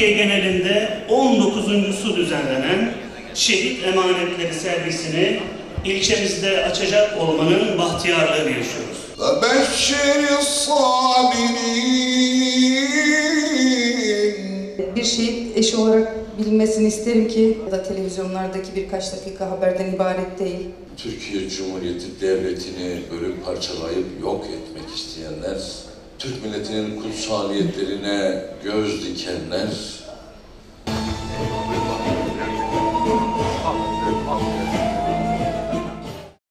Türkiye genelinde 19. su düzenlenen şehit emanetleri servisini ilçemizde açacak olmanın bahtiyarlığını yaşıyoruz. Bir şehit eşi olarak bilinmesini isterim ki da televizyonlardaki birkaç dakika haberden ibaret değil. Türkiye Cumhuriyeti Devleti'ni bölüp parçalayıp yok etmek isteyenler, Türk milletinin kutsaliyetlerine göz dikenler,